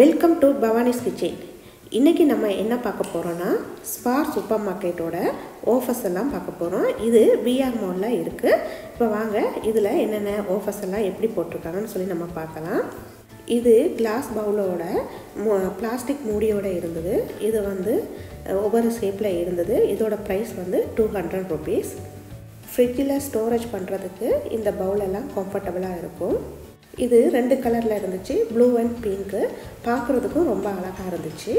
Welcome to பவானிஸ் kitchen இன்றைக்கி நம்ம என்ன பார்க்க போகிறோன்னா ஸ்பார் சூப்பர் மார்க்கெட்டோட ஆஃபர்ஸ் எல்லாம் பார்க்க போகிறோம் இது பிஆர் மாலில் இருக்குது இப்போ வாங்க இதில் என்னென்ன ஆஃபர்ஸ் எல்லாம் எப்படி போட்டிருக்காங்கன்னு சொல்லி நம்ம பார்க்கலாம். இது கிளாஸ் பவுலோட பிளாஸ்டிக் மூடியோட இருந்தது. இது வந்து ஒவ்வொரு ஷேப்பில் இருந்தது. இதோட ப்ரைஸ் வந்து டூ ஹண்ட்ரட் ருபீஸ் ஃப்ரிட்ஜில் ஸ்டோரேஜ் பண்ணுறதுக்கு இந்த பவுலெல்லாம் கம்ஃபர்டபுளாக இருக்கும். இது ரெண்டு கலரில் இருந்துச்சு. ப்ளூ அண்ட் பிங்க்கு பார்க்குறதுக்கும் ரொம்ப அழகாக இருந்துச்சு.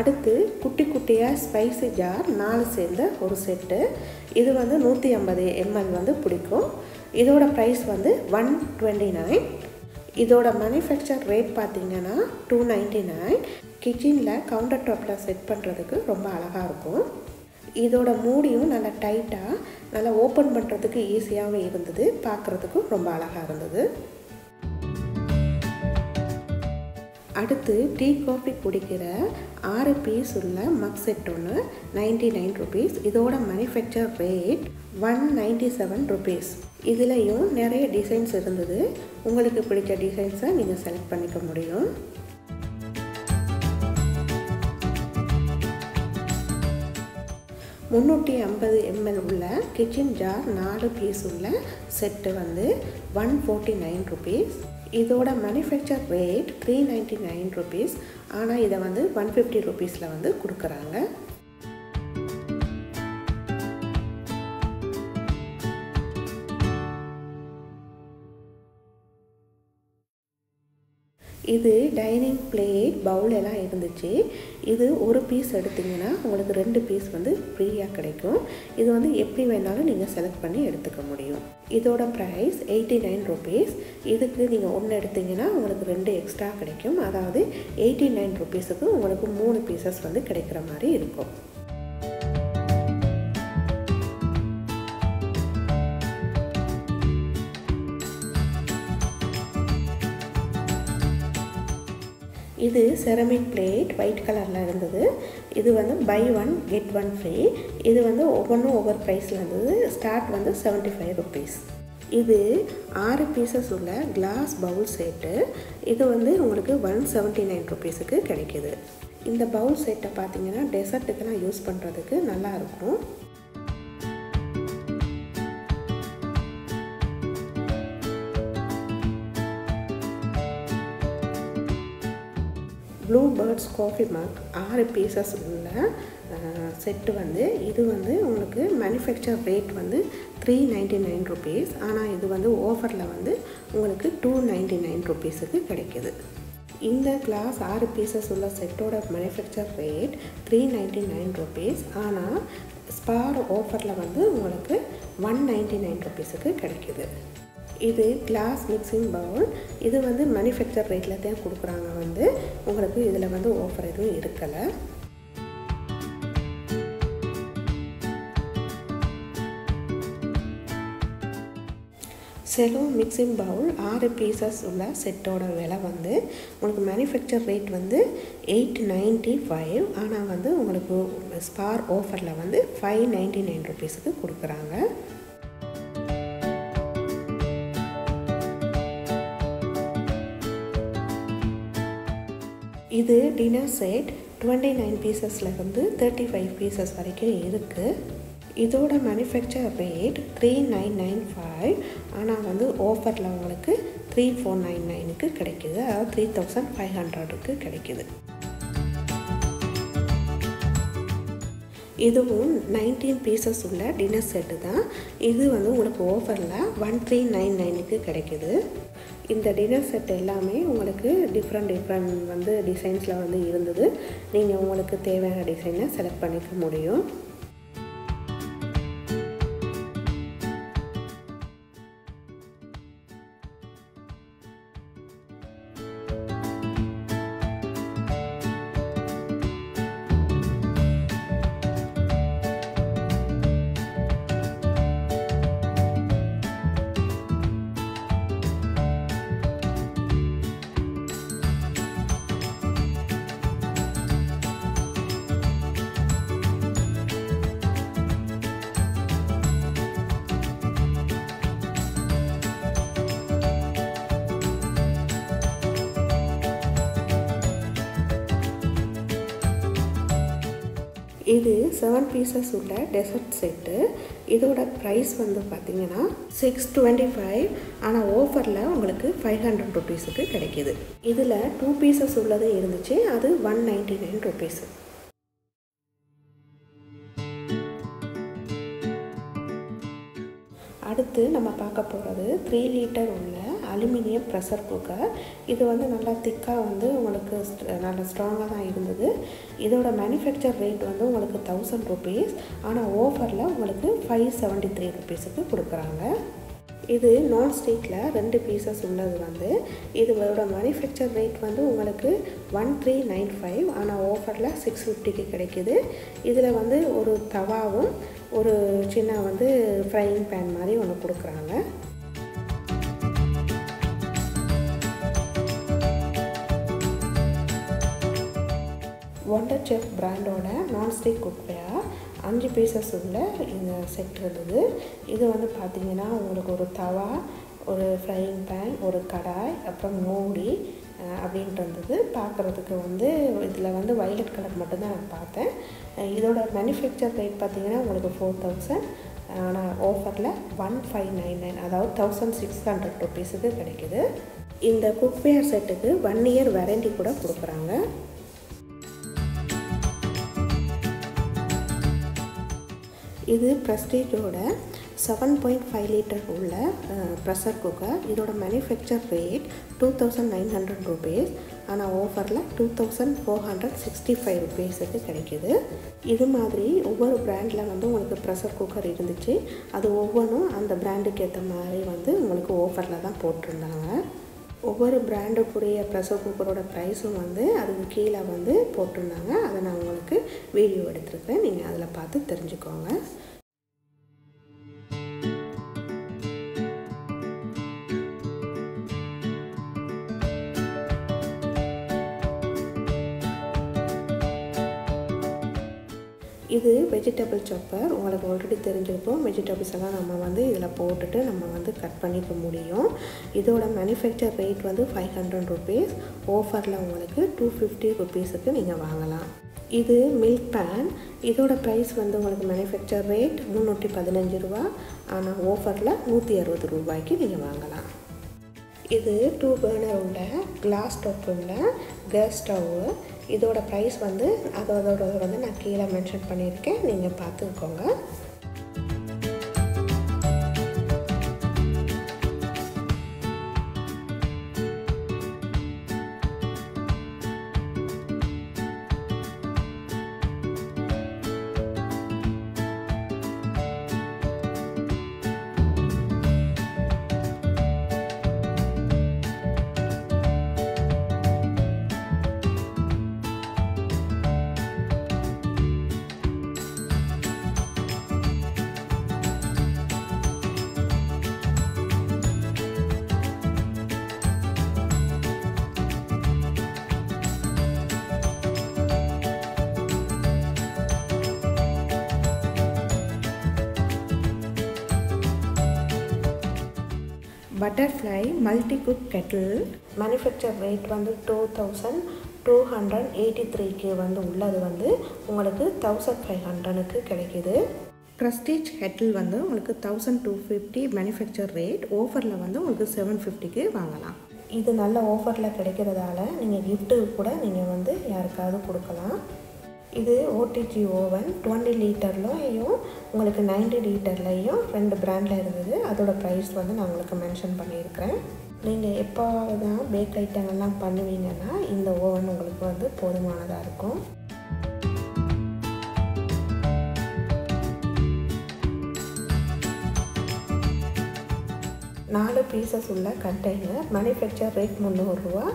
அடுத்து குட்டி குட்டியாக ஸ்பைசி ஜார் நாலு சேர்ந்த ஒரு செட்டு இது வந்து நூற்றி ஐம்பது எம்எல் வந்து பிடிக்கும். இதோட ப்ரைஸ் வந்து ஒன் டுவெண்ட்டி நைன் இதோட மேனுஃபேக்சர் ரேட் பார்த்தீங்கன்னா டூ நைன்ட்டி நைன் கிச்சனில் கவுண்டர் டாப்பில் செட் பண்ணுறதுக்கு ரொம்ப அழகாக இருக்கும். இதோட மூடியும் நல்லா டைட்டாக நல்லா ஓப்பன் பண்ணுறதுக்கு ஈஸியாகவும் இருந்தது. பார்க்குறதுக்கும் ரொம்ப அழகாக இருந்தது. அடுத்து டீ காஃபி குடிக்கிற ஆறு பீஸ் உள்ள மக் செட் ஒன்று நைன்டி நைன் ருபீஸ் இதோட manufacture rate one ninety seven rupees இதுலேயும் நிறைய டிசைன்ஸ் இருந்தது. உங்களுக்கு பிடிச்ச டிசைன்ஸை நீங்கள் செலக்ட் பண்ணிக்க முடியும். முந்நூற்றி ஐம்பது எம்எல் உள்ள கிச்சன் ஜார் நாலு பீஸ் உள்ள செட்டு வந்து ஒன் ஃபோர்ட்டி நைன் ருபீஸ் இதோட manufacture rate three ninety nine rupees ஆனால் இதை வந்து ஒன் ஃபிஃப்டி ருபீஸில் வந்து கொடுக்குறாங்க. இது டைனிங் பிளேட் பவுல் எல்லாம் இருந்துச்சு. இது ஒரு பீஸ் எடுத்திங்கன்னா உங்களுக்கு ரெண்டு பீஸ் வந்து ஃப்ரீயாக கிடைக்கும். இது வந்து எப்படி வேணாலும் நீங்கள் செலக்ட் பண்ணி எடுத்துக்க முடியும். இதோட ப்ரைஸ் எயிட்டி நைன் ருபீஸ் இதுக்கு நீங்கள் ஒன்று எடுத்திங்கன்னா உங்களுக்கு ரெண்டு எக்ஸ்ட்ரா கிடைக்கும். அதாவது எயிட்டி நைன் ருபீஸுக்கு உங்களுக்கு மூணு பீசஸ் வந்து கிடைக்கிற மாதிரி இருக்கும். இது செரமிக் பிளேட் ஒயிட் கலரில் இருந்தது. இது வந்து buy one get one free இது வந்து ஒவ்வொன்றும் ஒவ்வொரு ப்ரைஸில் இருந்தது. ஸ்டார்ட் வந்து செவன்ட்டி ஃபைவ் ருபீஸ் இது ஆறு பீசஸ் உள்ள கிளாஸ் பவுல் செட்டு இது வந்து உங்களுக்கு ஒன் செவன்ட்டி நைன் ருபீஸுக்கு கிடைக்கிது. இந்த பவுல் செட்டை பார்த்தீங்கன்னா டெசர்ட்டுக்கெல்லாம் யூஸ் பண்ணுறதுக்கு நல்லாயிருக்கும் ப்ளூ பேர்ட்ஸ் காஃபி மக் ஆறு பீசஸ் உள்ள செட்டு வந்து இது வந்து உங்களுக்கு மேனுஃபேக்சர் ரேட் வந்து த்ரீ நைன்டி நைன் ருபீஸ் ஆனால் இது வந்து ஆஃபரில் வந்து உங்களுக்கு டூ நைன்டி நைன் ருபீஸுக்கு கிடைக்கிது. இந்த கிளாஸ் ஆறு பீசஸ் உள்ள செட்டோட manufacture rate three ninety nine rupees ஆனால் ஸ்பார் ஆஃபரில் வந்து உங்களுக்கு ஒன் நைன்டி நைன் ருபீஸுக்கு கிடைக்கிது. இது கிளாஸ் மிக்சிங் பவுல் இது வந்து மேனுஃபேக்சர் ரேட்டில் தான் கொடுக்குறாங்க வந்து. உங்களுக்கு இதில் வந்து ஆஃபர் எதுவும் இருக்கலை. செலோ மிக்சிங் பவுல் ஆறு பீசஸ் உள்ள செட்டோட விலை வந்து உங்களுக்கு மேனுஃபேக்சர் ரேட் வந்து எயிட் நைன்ட்டி ஃபைவ் ஆனால் வந்து உங்களுக்கு ஸ்பார் ஆஃபரில் வந்து ஃபைவ் நைன்ட்டி நைன் ருபீஸுக்கு கொடுக்குறாங்க. இது டின்னர் செட் டுவெண்ட்டி நைன் பீசஸ்லேருந்து தேர்ட்டி ஃபைவ் பீசஸ் வரைக்கும் இருக்குது இதோட manufacture rate three nine nine five ஆனால் வந்து ஆஃபரில் உங்களுக்கு த்ரீ ஃபோர் நைன் நைனுக்கு கிடைக்கிது. அதாவது த்ரீ தௌசண்ட் ஃபைவ் ஹண்ட்ரடுக்கு கிடைக்கிது. இதுவும் நைன்டீன் பீசஸ் உள்ள டின்னர் செட்டு தான். இது வந்து உங்களுக்கு ஆஃபரில் ஒன் த்ரீ நைன் நைனுக்கு கிடைக்கிது. இந்த டின்னர் செட் எல்லாமே உங்களுக்கு டிஃப்ரெண்ட் டிஃப்ரெண்ட் வந்து டிசைன்ஸில் வந்து இருந்தது. நீங்கள் உங்களுக்கு தேவையான டிசைனை செலக்ட் பண்ணிக்க முடியும். செவன் பீசஸ் உள்ள டெசர்ட் செட்டு இதோட ப்ரைஸ் வந்து பார்த்தீங்கன்னா சிக்ஸ் டுவெண்ட்டி ஃபைவ் ஆனால் ஆஃபரில் உங்களுக்கு ஃபைவ் ஹண்ட்ரட் ருபீஸுக்கு கிடைக்கிது. இதில் டூ பீசஸ் உள்ளது இருந்துச்சு. அது ஒன் நைன்டி நைன் ருபீஸு அடுத்து நம்ம பார்க்க போகிறது த்ரீ லிட்டர் உள்ள அலுமினியம் ப்ரெஷர் குக்கர் இது வந்து நல்லா திக்காக வந்து உங்களுக்கு நல்ல ஸ்ட்ராங்காக தான் இருந்தது. இதோட மேனுஃபேக்சர் ரேட் வந்து உங்களுக்கு தௌசண்ட் ருபீஸ் ஆனால் ஓஃபரில் உங்களுக்கு ஃபைவ் செவன்ட்டி த்ரீ ருபீஸுக்கு கொடுக்குறாங்க. இது நான் ஸ்டிக்கில் ரெண்டு பீசஸ் உள்ளது வந்து. இதோட மேனுஃபேக்சர் ரேட் வந்து உங்களுக்கு ஒன் த்ரீ நைன் ஃபைவ் ஆனால் ஆஃபரில் சிக்ஸ் ஃபிஃப்டிக்கு கிடைக்கிது. இதில் வந்து ஒரு தவாவும் ஒரு சின்ன வந்து ஃப்ரையிங் பேன் மாதிரி ஒன்று கொடுக்குறாங்க. ஒண்டர் செஃப் பிராண்டோட நான்ஸ்டிக் குக்வேர் அஞ்சு பீசஸ் உள்ள இந்த செட் இருந்தது. இது வந்து பார்த்திங்கன்னா உங்களுக்கு ஒரு தவா ஒரு ஃப்ரையிங் பேன் ஒரு கடாய் அப்புறம் மூடி அப்படின்ட்டு இருந்தது. பார்க்குறதுக்கு வந்து இதில் வந்து வைலட் கலர் மட்டும்தான் நான் பார்த்தேன். இதோட மேனுஃபேக்சர் ரேட் பார்த்திங்கன்னா உங்களுக்கு ஃபோர் தௌசண்ட் ஆனால் ஆஃபரில் ஒன் ஃபைவ் நைன் நைன் அதாவது தௌசண்ட் சிக்ஸ் ஹண்ட்ரட் ருபீஸுக்கு கிடைக்கிது. இந்த குக்வேர் செட்டுக்கு ஒன் இயர் வாரண்டி கூட கொடுக்குறாங்க. இது ப்ரெஸ்டீஜோட செவன் பாயிண்ட் ஃபைவ் லிட்டர் உள்ள ப்ரெஷர் குக்கர் இதோட manufacture rate two thousand nine hundred rupees ஆனால் ஆஃபரில் two thousand four hundred sixty five ருபீஸுக்கு கிடைக்கிது. இது மாதிரி ஒவ்வொரு ப்ராண்டில் வந்து உங்களுக்கு ப்ரெஷர் குக்கர் இருந்துச்சு. அது ஒவ்வொன்றும் அந்த ப்ராண்டுக்கு ஏற்ற மாதிரி வந்து உங்களுக்கு ஆஃபரில் தான் போட்டிருந்தாங்க. ஒவ்வொரு பிராண்டுக்குரிய ப்ரெஷர் குக்கரோட ப்ரைஸும் வந்து அதுக்கு கீழே வந்து போட்டிருந்தாங்க. அதை நான் உங்களுக்கு வீடியோ எடுத்துருக்கேன். நீங்கள் அதில் பார்த்து தெரிஞ்சுக்கோங்க. இது வெஜிடபிள் சாப்பர் உங்களுக்கு ஆல்ரெடி தெரிஞ்சிருக்கும். வெஜிடபிள்ஸ் எல்லாம் நம்ம வந்து இதில் போட்டுட்டு நம்ம வந்து கட் பண்ணிக்க முடியும். இதோட மேனுஃபேக்சர் ரேட் வந்து ஃபைவ் ஹண்ட்ரட் ருபீஸ் ஆஃபரில் உங்களுக்கு டூ ஃபிஃப்டி ருபீஸுக்கு நீங்கள் வாங்கலாம். இது மில்க் பேன் இதோட ப்ரைஸ் வந்து உங்களுக்கு மேனுஃபேக்சர் ரேட் முந்நூற்றி பதினஞ்சு ரூபா. ஆனால் ஆஃபரில் நூற்றி அறுபது ரூபாய்க்கு நீங்கள் வாங்கலாம். இது டூ பர்னர் உள்ள கிளாஸ் டாப் உள்ள கேஸ் ஸ்டவ்வு இதோட ப்ரைஸ் வந்து அதோட வந்து நான் கீழே மென்ஷன் பண்ணியிருக்கேன். நீங்கள் பார்த்துக்கோங்க. Butterfly multi cook kettle manufacture rate வந்து two thousand two hundred eighty த்ரீக்கு வந்து உள்ளது வந்து உங்களுக்கு தௌசண்ட் ஃபைவ் ஹண்ட்ரடுக்கு கிடைக்கிது. ப்ரெஸ்டீஜ் கெட்டில் வந்து உங்களுக்கு thousand two fifty manufacture rate ஆஃபரில் வந்து உங்களுக்கு செவன் ஃபிஃப்டிக்கு வாங்கலாம். இது நல்ல ஆஃபரில் கிடைக்கிறதால நீங்கள் கிஃப்ட்டு கூட நீங்கள் வந்து யாருக்காவது கொடுக்கலாம். இது ஓடிஜி ஓவன் டுவெண்ட்டி லிட்டர்லையும் உங்களுக்கு நைன்டி லிட்டர்லையும் ரெண்டு பிராண்டில் இருந்தது. அதோட ப்ரைஸ் வந்து நான் உங்களுக்கு மென்ஷன் பண்ணியிருக்கிறேன். நீங்கள் எப்போ தான் பேக் ஐட்டங்கள்லாம் பண்ணுவீங்கன்னா இந்த ஓவன் உங்களுக்கு வந்து போதுமானதாக இருக்கும். நாலு பீசஸ் உள்ள கண்டெய்னர் மேனுஃபேக்சர் ரேட் முந்நூறுரூவா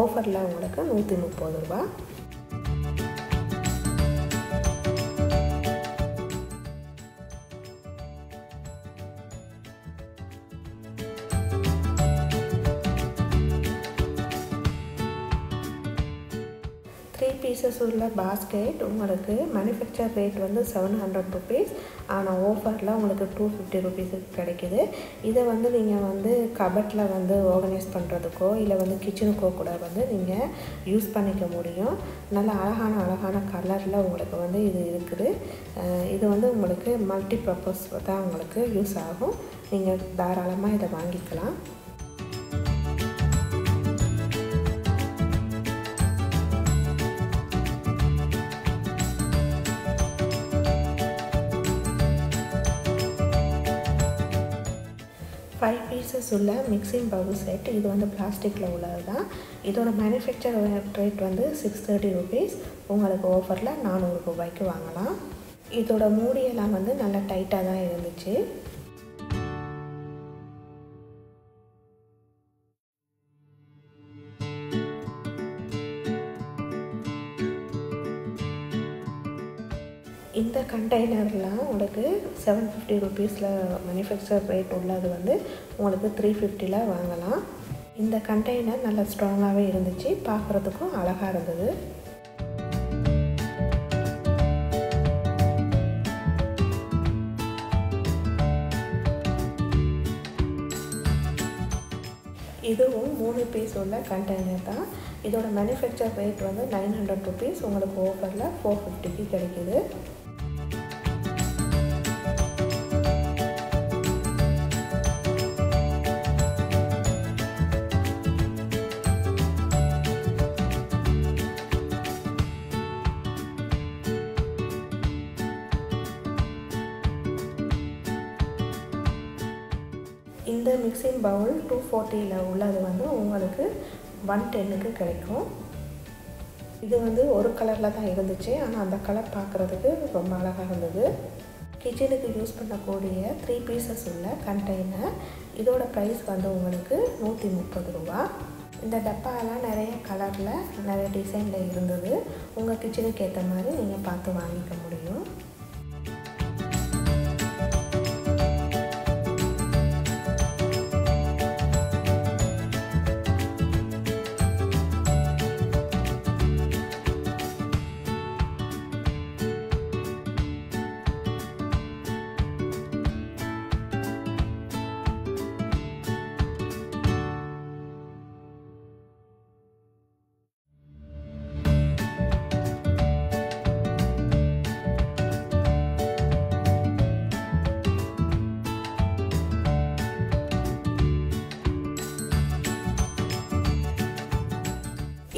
ஆஃபரில் உங்களுக்கு நூற்றி முப்பது ரூபா. பீசஸ் உள்ள பாஸ்கெட் உங்களுக்கு மேனுஃபேக்சர் ரேட் வந்து செவன் ஹண்ட்ரட் ருபீஸ் ஆனால் ஆஃபரில் உங்களுக்கு டூ ஃபிஃப்டி ருபீஸுக்கு கிடைக்கிது. இதை வந்து நீங்கள் வந்து கபட்டில் வந்து ஆர்கனைஸ் பண்ணுறதுக்கோ இல்லை வந்து கிச்சனுக்கோ கூட வந்து நீங்கள் யூஸ் பண்ணிக்க முடியும். நல்ல அழகான அழகான கலரில் உங்களுக்கு வந்து இது இருக்குது. இது வந்து உங்களுக்கு மல்டி பர்பஸ் தான் உங்களுக்கு யூஸ் ஆகும். நீங்கள் தாராளமாக இதை வாங்கிக்கலாம். ஃபைவ் பீசஸ் உள்ள மிக்சிங் பவுல் செட் இது வந்து பிளாஸ்டிக்கில் உள்ளது தான் இதோட மேனுஃபேக்சர் ரேட் வந்து சிக்ஸ் தேர்ட்டி ருபீஸ் உங்களுக்கு ஆஃபரில் நானூறு ரூபாய்க்கு வாங்கலாம். இதோட மூடியெல்லாம் வந்து நல்லா டைட்டாக தான் இருந்துச்சு. கண்டெய்னரில் கண்டெய்னர்லாம் உங்களுக்கு செவன் ஃபிஃப்டி ருபீஸில் மேனுஃபேக்சர் ரேட் உள்ளது வந்து உங்களுக்கு த்ரீ ஃபிஃப்டியில் வாங்கலாம். இந்த கண்டெய்னர் நல்லா ஸ்ட்ராங்காகவே இருந்துச்சு. பார்க்குறதுக்கும் அழகாக இருந்தது. இதுவும் மூணு பீஸ் உள்ள கண்டெய்னர் தான். இதோட மேனுஃபேக்சர் ரேட் வந்து நைன் ஹண்ட்ரட் ருபீஸ் உங்களுக்கு ஓஃபரில் ஃபோர் ஃபிஃப்டிக்கு கிடைக்கிது. பவுல் டூ ஃபோர்ட்டியில் உள்ளது வந்து உங்களுக்கு ஒன் டென்னுக்கு கிடைக்கும். இது வந்து ஒரு கலரில் தான் இருந்துச்சு. ஆனால் அந்த கலர் பார்க்குறதுக்கு ரொம்ப அழகாக இருந்தது. கிச்சனுக்கு யூஸ் பண்ணக்கூடிய த்ரீ பீசஸ் உள்ள கண்டெய்னர் இதோட ப்ரைஸ் வந்து உங்களுக்கு நூற்றி முப்பது ரூபா. இந்த டப்பாலாம் நிறைய கலரில் நிறைய டிசைனில் இருந்தது. உங்கள் கிச்சனுக்கு ஏற்ற மாதிரி நீங்கள் பார்த்து வாங்கிக்க முடியும்.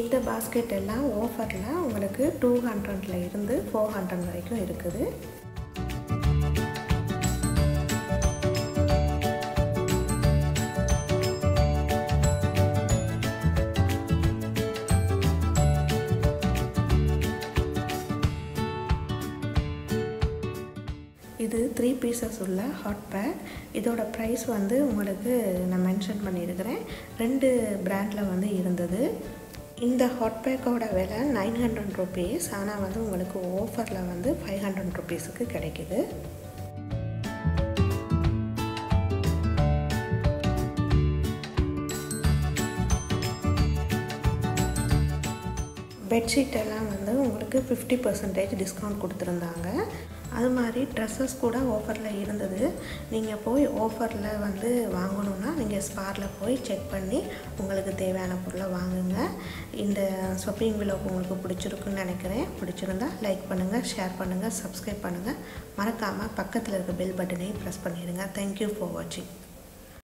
இந்த பாஸ்கெட் எல்லாம் ஆஃபரில் உங்களுக்கு டூ ஹண்ட்ரட்ல இருந்து ஃபோர் ஹண்ட்ரட் வரைக்கும் இருக்குது. இது த்ரீ பீசஸ் உள்ள ஹாட் பேக் இதோட ப்ரைஸ் வந்து உங்களுக்கு நான் மென்ஷன் பண்ணியிருக்கிறேன். ரெண்டு பிராண்டில் வந்து இருந்தது. இந்த ஹாட் பேக்கோட விலை நைன் ஹண்ட்ரட் ருபீஸ் ஆனால் வந்து உங்களுக்கு ஆஃபரில் வந்து ஃபைவ் ஹண்ட்ரட் ருபீஸுக்கு கிடைக்கிது. பெட்ஷீட் எல்லாம் வந்து உங்களுக்கு ஃபிஃப்டி பர்சன்டேஜ் டிஸ்கவுண்ட் கொடுத்துருந்தாங்க. அது மாதிரி ட்ரெஸ்ஸஸ் கூட ஆஃபரில் இருந்தது. நீங்கள் போய் ஆஃபரில் வந்து வாங்கணுன்னா நீங்கள் ஸ்பாரில் போய் செக் பண்ணி உங்களுக்கு தேவையான பொருளை வாங்குங்க. இந்த ஷாப்பிங் விலாக் உங்களுக்கு பிடிச்சிருக்குன்னு நினைக்கிறேன். பிடிச்சிருந்தா லைக் பண்ணுங்கள் ஷேர் பண்ணுங்கள் சப்ஸ்கிரைப் பண்ணுங்கள் மறக்காமல் பக்கத்தில் இருக்க பெல் பட்டனையும் ப்ரெஸ் பண்ணிடுங்க. தேங்க்யூ ஃபார் வாட்சிங்